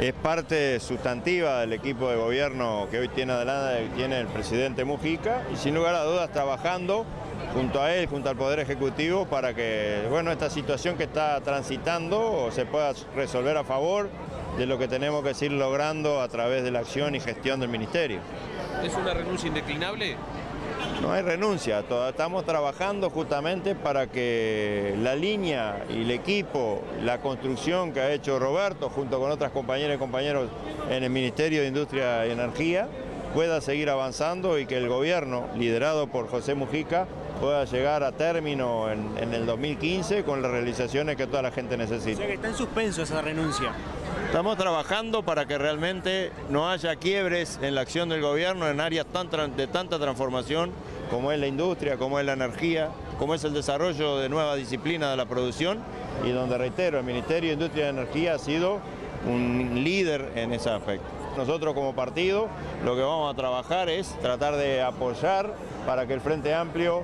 Es parte sustantiva del equipo de gobierno que hoy tiene adelante, tiene el presidente Mujica y sin lugar a dudas trabajando junto a él, junto al Poder Ejecutivo para que bueno, esta situación que está transitando se pueda resolver a favor de lo que tenemos que seguir logrando a través de la acción y gestión del Ministerio. ¿Es una renuncia indeclinable? No hay renuncia, estamos trabajando justamente para que la línea y el equipo, la construcción que ha hecho Roberto junto con otras compañeras y compañeros en el Ministerio de Industria y Energía pueda seguir avanzando y que el gobierno, liderado por José Mujica, pueda llegar a término en, el 2015 con las realizaciones que toda la gente necesita. O sea que está en suspenso esa renuncia. Estamos trabajando para que realmente no haya quiebres en la acción del gobierno en áreas de tanta transformación como es la industria, como es la energía, como es el desarrollo de nuevas disciplinas de la producción y donde, reitero, el Ministerio de Industria y Energía ha sido un líder en ese aspecto. Nosotros como partido lo que vamos a trabajar es tratar de apoyar para que el Frente Amplio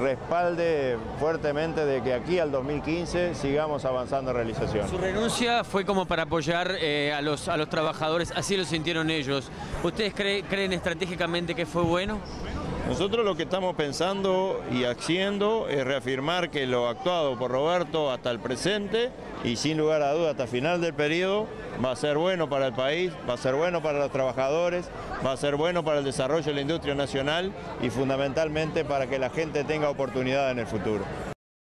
respalde fuertemente de que aquí al 2015 sigamos avanzando en realización. Su renuncia fue como para apoyar eh, a, los, a los trabajadores, así lo sintieron ellos. ¿Ustedes creen estratégicamente que fue bueno? Nosotros lo que estamos pensando y haciendo es reafirmar que lo actuado por Roberto hasta el presente y sin lugar a duda hasta final del periodo va a ser bueno para el país, va a ser bueno para los trabajadores, va a ser bueno para el desarrollo de la industria nacional y fundamentalmente para que la gente tenga oportunidad en el futuro.